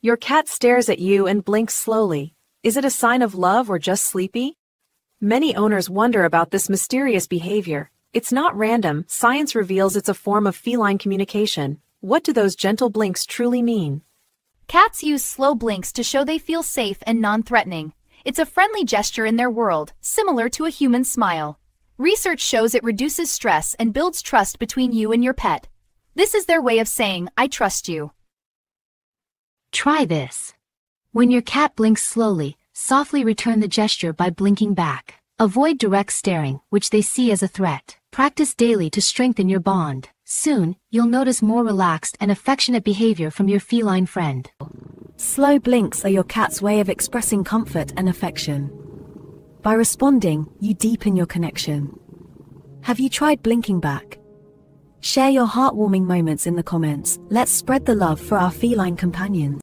Your cat stares at you and blinks slowly. Is it a sign of love or just sleepy? Many owners wonder about this mysterious behavior. It's not random, science reveals it's a form of feline communication. What do those gentle blinks truly mean? Cats use slow blinks to show they feel safe and non-threatening. It's a friendly gesture in their world, similar to a human smile. Research shows it reduces stress and builds trust between you and your pet. This is their way of saying, I trust you. Try this. When your cat blinks slowly, softly return the gesture by blinking back. Avoid direct staring, which they see as a threat. Practice daily to strengthen your bond. Soon, you'll notice more relaxed and affectionate behavior from your feline friend. Slow blinks are your cat's way of expressing comfort and affection. By responding, you deepen your connection. Have you tried blinking back? Share your heartwarming moments in the comments. Let's spread the love for our feline companions.